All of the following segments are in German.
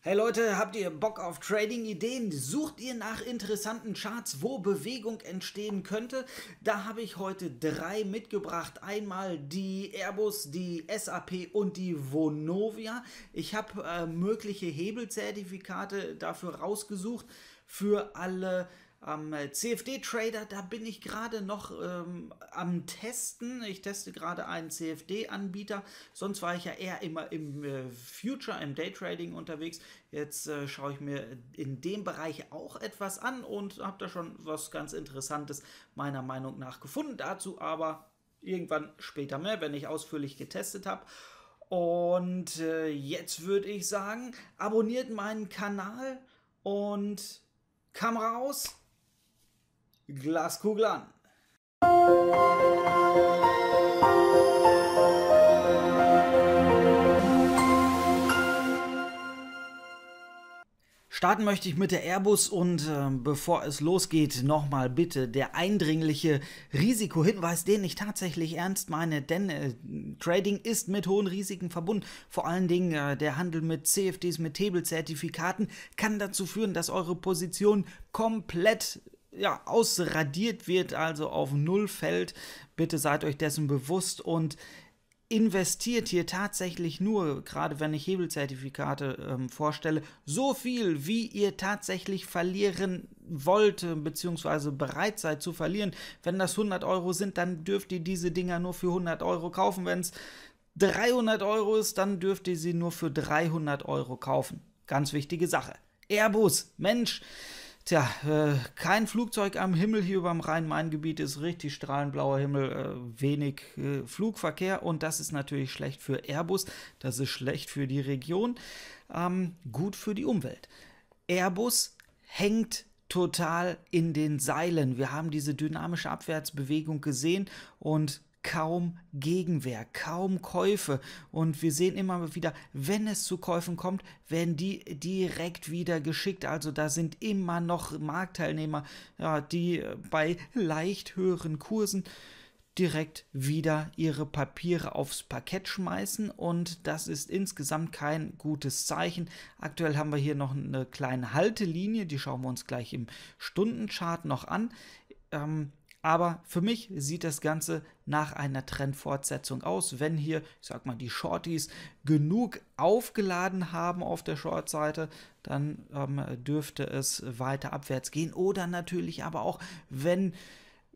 Hey Leute, habt ihr Bock auf Trading-Ideen? Sucht ihr nach interessanten Charts, wo Bewegung entstehen könnte? Da habe ich heute drei mitgebracht. Einmal die Airbus, die SAP und die Vonovia. Ich habe äh, mögliche Hebelzertifikate dafür rausgesucht für alle am äh, CFD-Trader, da bin ich gerade noch ähm, am Testen. Ich teste gerade einen CFD-Anbieter. Sonst war ich ja eher immer im äh, Future, im Daytrading unterwegs. Jetzt äh, schaue ich mir in dem Bereich auch etwas an und habe da schon was ganz Interessantes meiner Meinung nach gefunden. Dazu aber irgendwann später mehr, wenn ich ausführlich getestet habe. Und äh, jetzt würde ich sagen, abonniert meinen Kanal und Kamera aus. Glaskugel an. Starten möchte ich mit der Airbus und äh, bevor es losgeht, nochmal bitte der eindringliche Risikohinweis, den ich tatsächlich ernst meine, denn äh, Trading ist mit hohen Risiken verbunden. Vor allen Dingen äh, der Handel mit CFDs, mit Hebelzertifikaten kann dazu führen, dass eure Position komplett ja, ausradiert wird, also auf Null fällt. Bitte seid euch dessen bewusst und investiert hier tatsächlich nur, gerade wenn ich Hebelzertifikate ähm, vorstelle, so viel, wie ihr tatsächlich verlieren wollt, beziehungsweise bereit seid zu verlieren. Wenn das 100 Euro sind, dann dürft ihr diese Dinger nur für 100 Euro kaufen. Wenn es 300 Euro ist, dann dürft ihr sie nur für 300 Euro kaufen. Ganz wichtige Sache. Airbus, Mensch, Tja, äh, kein Flugzeug am Himmel hier über dem Rhein-Main-Gebiet ist richtig strahlenblauer Himmel, äh, wenig äh, Flugverkehr und das ist natürlich schlecht für Airbus, das ist schlecht für die Region, ähm, gut für die Umwelt. Airbus hängt total in den Seilen. Wir haben diese dynamische Abwärtsbewegung gesehen und kaum Gegenwehr, kaum Käufe. Und wir sehen immer wieder, wenn es zu Käufen kommt, werden die direkt wieder geschickt. Also da sind immer noch Marktteilnehmer, ja, die bei leicht höheren Kursen direkt wieder ihre Papiere aufs Parkett schmeißen und das ist insgesamt kein gutes Zeichen. Aktuell haben wir hier noch eine kleine Haltelinie, die schauen wir uns gleich im Stundenchart noch an. Ähm, aber für mich sieht das Ganze nach einer Trendfortsetzung aus. Wenn hier, ich sag mal, die Shorties genug aufgeladen haben auf der Shortseite, dann ähm, dürfte es weiter abwärts gehen. Oder natürlich aber auch, wenn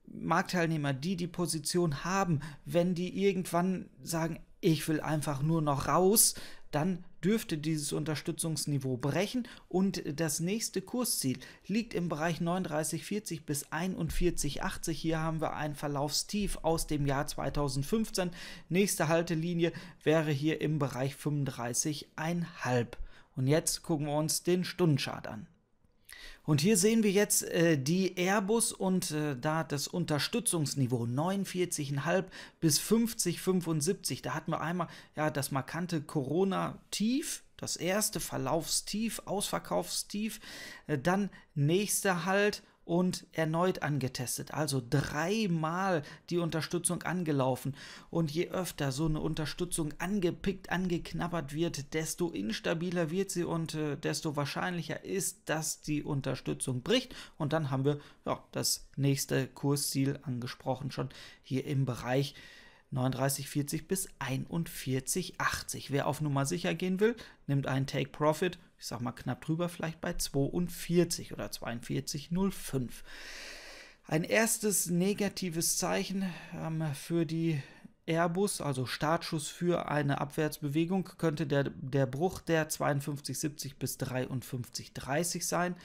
Marktteilnehmer, die die Position haben, wenn die irgendwann sagen, ich will einfach nur noch raus, dann dürfte dieses Unterstützungsniveau brechen und das nächste Kursziel liegt im Bereich 39,40 bis 41,80. Hier haben wir ein Verlaufstief aus dem Jahr 2015. Nächste Haltelinie wäre hier im Bereich 35,5. Und jetzt gucken wir uns den Stundenchart an. Und hier sehen wir jetzt äh, die Airbus und äh, da das Unterstützungsniveau 49,5 bis 50,75. Da hatten wir einmal ja das markante Corona-Tief, das erste Verlaufstief, Ausverkaufstief, äh, dann nächster Halt und erneut angetestet. Also dreimal die Unterstützung angelaufen. Und je öfter so eine Unterstützung angepickt, angeknabbert wird, desto instabiler wird sie und äh, desto wahrscheinlicher ist, dass die Unterstützung bricht. Und dann haben wir ja, das nächste Kursziel angesprochen, schon hier im Bereich 39,40 bis 41,80. Wer auf Nummer sicher gehen will, nimmt einen Take Profit, ich sag mal knapp drüber, vielleicht bei 42 oder 42,05. Ein erstes negatives Zeichen ähm, für die Airbus, also Startschuss für eine Abwärtsbewegung, könnte der, der Bruch der 52,70 bis 53,30 sein.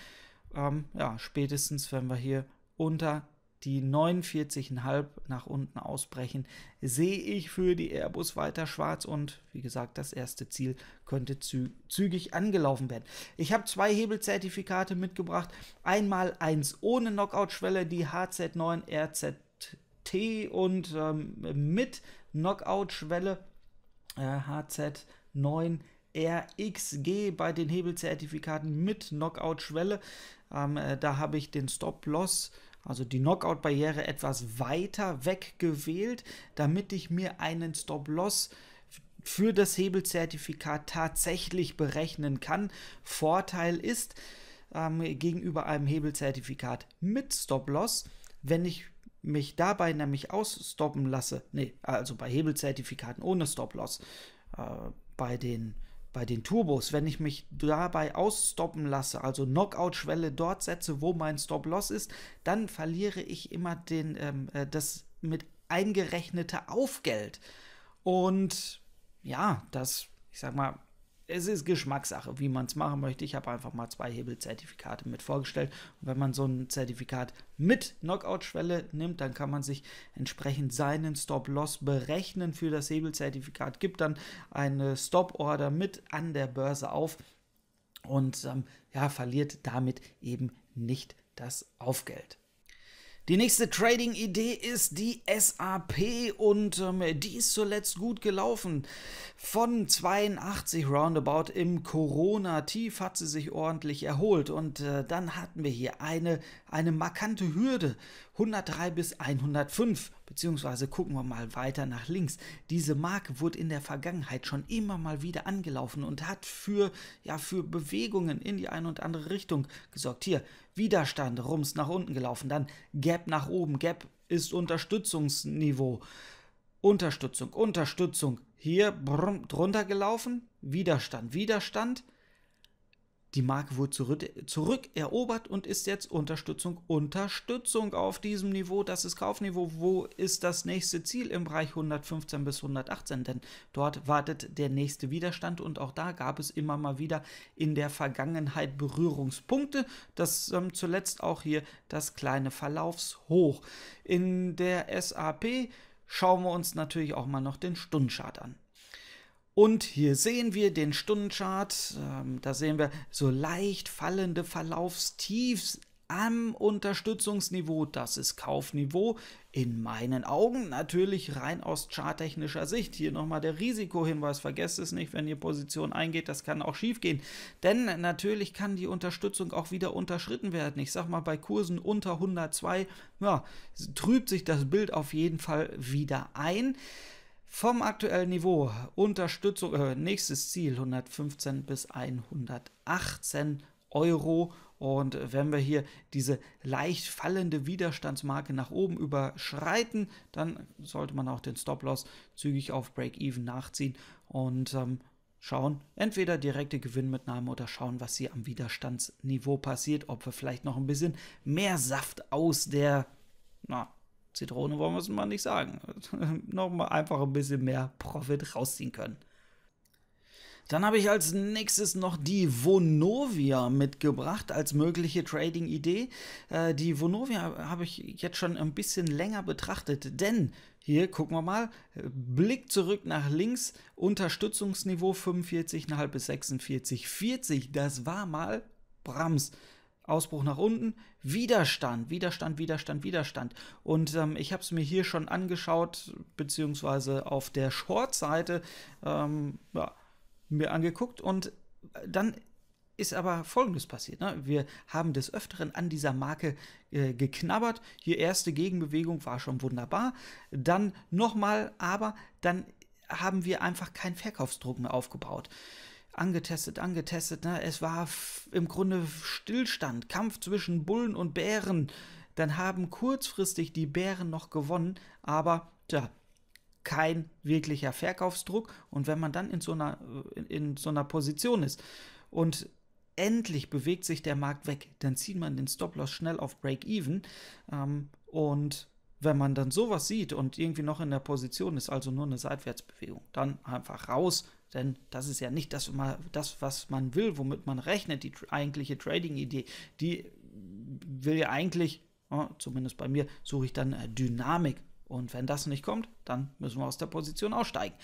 Ähm, ja, spätestens, wenn wir hier unter die 49,5 nach unten ausbrechen, sehe ich für die Airbus weiter schwarz und wie gesagt, das erste Ziel könnte zü zügig angelaufen werden. Ich habe zwei Hebelzertifikate mitgebracht. Einmal eins ohne Knockout-Schwelle, die HZ9 RZT und ähm, mit Knockout-Schwelle äh, HZ9 RXG bei den Hebelzertifikaten mit Knockout-Schwelle. Ähm, äh, da habe ich den Stop-Loss also die Knockout-Barriere etwas weiter weg gewählt, damit ich mir einen Stop-Loss für das Hebelzertifikat tatsächlich berechnen kann. Vorteil ist ähm, gegenüber einem Hebelzertifikat mit Stop-Loss, wenn ich mich dabei nämlich ausstoppen lasse, nee, also bei Hebelzertifikaten ohne Stop-Loss, äh, bei den bei den Turbos, wenn ich mich dabei ausstoppen lasse, also Knockout-Schwelle dort setze, wo mein Stop-Loss ist, dann verliere ich immer den, ähm, äh, das mit eingerechnete Aufgeld. Und ja, das, ich sag mal, es ist Geschmackssache, wie man es machen möchte. Ich habe einfach mal zwei Hebelzertifikate mit vorgestellt. Und wenn man so ein Zertifikat mit Knockout-Schwelle nimmt, dann kann man sich entsprechend seinen Stop-Loss berechnen für das Hebelzertifikat, gibt dann eine Stop-Order mit an der Börse auf und ähm, ja, verliert damit eben nicht das Aufgeld. Die nächste Trading-Idee ist die SAP und ähm, die ist zuletzt gut gelaufen. Von 82 roundabout im Corona-Tief hat sie sich ordentlich erholt und äh, dann hatten wir hier eine, eine markante Hürde. 103 bis 105, beziehungsweise gucken wir mal weiter nach links. Diese Marke wurde in der Vergangenheit schon immer mal wieder angelaufen und hat für, ja, für Bewegungen in die eine und andere Richtung gesorgt. Hier, Widerstand, Rums nach unten gelaufen, dann Gap nach oben. Gap ist Unterstützungsniveau. Unterstützung, Unterstützung. Hier brumm, drunter gelaufen, Widerstand, Widerstand. Die Marke wurde zurück, zurück erobert und ist jetzt Unterstützung, Unterstützung auf diesem Niveau. Das ist Kaufniveau. Wo ist das nächste Ziel im Bereich 115 bis 118? Denn dort wartet der nächste Widerstand und auch da gab es immer mal wieder in der Vergangenheit Berührungspunkte. Das ähm, zuletzt auch hier das kleine Verlaufshoch. In der SAP schauen wir uns natürlich auch mal noch den Stundenchart an. Und hier sehen wir den Stundenchart. Ähm, da sehen wir so leicht fallende Verlaufstiefs am Unterstützungsniveau. Das ist Kaufniveau. In meinen Augen natürlich rein aus charttechnischer Sicht. Hier nochmal der Risikohinweis. Vergesst es nicht, wenn ihr Position eingeht. Das kann auch schief gehen. Denn natürlich kann die Unterstützung auch wieder unterschritten werden. Ich sag mal, bei Kursen unter 102 ja, trübt sich das Bild auf jeden Fall wieder ein. Vom aktuellen Niveau Unterstützung, äh, nächstes Ziel 115 bis 118 Euro. Und wenn wir hier diese leicht fallende Widerstandsmarke nach oben überschreiten, dann sollte man auch den Stop-Loss zügig auf Break-Even nachziehen und ähm, schauen, entweder direkte Gewinnmitnahme oder schauen, was hier am Widerstandsniveau passiert, ob wir vielleicht noch ein bisschen mehr Saft aus der na, Zitrone wollen wir es mal nicht sagen. Nochmal einfach ein bisschen mehr Profit rausziehen können. Dann habe ich als nächstes noch die Vonovia mitgebracht als mögliche Trading-Idee. Äh, die Vonovia habe ich jetzt schon ein bisschen länger betrachtet, denn hier gucken wir mal, Blick zurück nach links, Unterstützungsniveau 45,5 bis 46,40. Das war mal Brams. Ausbruch nach unten, Widerstand, Widerstand, Widerstand, Widerstand. Und ähm, ich habe es mir hier schon angeschaut, beziehungsweise auf der Short-Seite ähm, ja, mir angeguckt. Und dann ist aber Folgendes passiert. Ne? Wir haben des Öfteren an dieser Marke äh, geknabbert. Hier erste Gegenbewegung war schon wunderbar. Dann nochmal, aber dann haben wir einfach keinen Verkaufsdruck mehr aufgebaut angetestet, angetestet. Ne? Es war im Grunde Stillstand, Kampf zwischen Bullen und Bären. Dann haben kurzfristig die Bären noch gewonnen, aber tja, kein wirklicher Verkaufsdruck. Und wenn man dann in so einer, in, in so einer Position ist und endlich bewegt sich der Markt weg, dann zieht man den Stop-Loss schnell auf Break-Even ähm, und wenn man dann sowas sieht und irgendwie noch in der Position ist, also nur eine Seitwärtsbewegung, dann einfach raus, denn das ist ja nicht das, was man will, womit man rechnet, die eigentliche Trading-Idee. Die will ja eigentlich, zumindest bei mir, suche ich dann äh, Dynamik und wenn das nicht kommt, dann müssen wir aus der Position aussteigen.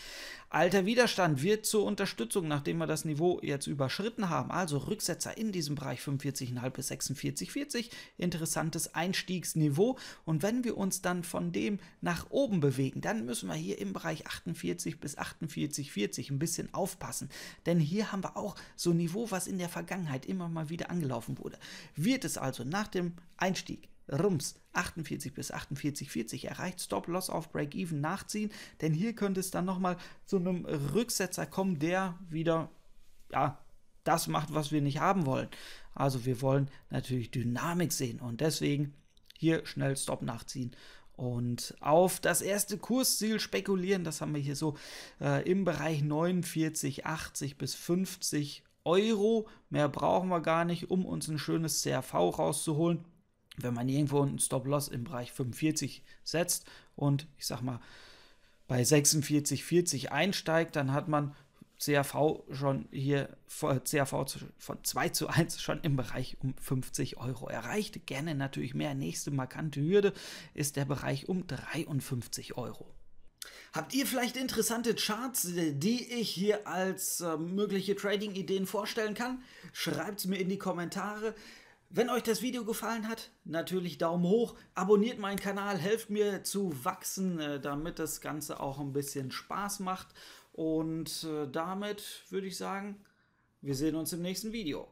Alter Widerstand wird zur Unterstützung, nachdem wir das Niveau jetzt überschritten haben. Also Rücksetzer in diesem Bereich 45,5 bis 46,40. Interessantes Einstiegsniveau. Und wenn wir uns dann von dem nach oben bewegen, dann müssen wir hier im Bereich 48 bis 48,40 ein bisschen aufpassen. Denn hier haben wir auch so ein Niveau, was in der Vergangenheit immer mal wieder angelaufen wurde. Wird es also nach dem Einstieg Rums, 48 bis 48,40 erreicht. Stop-Loss auf Break-Even nachziehen, denn hier könnte es dann nochmal zu einem Rücksetzer kommen, der wieder, ja, das macht, was wir nicht haben wollen. Also wir wollen natürlich Dynamik sehen und deswegen hier schnell Stop nachziehen und auf das erste Kursziel spekulieren. Das haben wir hier so äh, im Bereich 49, 80 bis 50 Euro. Mehr brauchen wir gar nicht, um uns ein schönes CRV rauszuholen. Wenn man irgendwo einen Stop-Loss im Bereich 45 setzt und ich sag mal bei 46, 40 einsteigt, dann hat man CAV schon hier CAV von 2 zu 1 schon im Bereich um 50 Euro erreicht. Gerne natürlich mehr. Nächste markante Hürde ist der Bereich um 53 Euro. Habt ihr vielleicht interessante Charts, die ich hier als äh, mögliche Trading-Ideen vorstellen kann? Schreibt es mir in die Kommentare. Wenn euch das Video gefallen hat, natürlich Daumen hoch, abonniert meinen Kanal, helft mir zu wachsen, äh, damit das Ganze auch ein bisschen Spaß macht. Und äh, damit würde ich sagen, wir sehen uns im nächsten Video.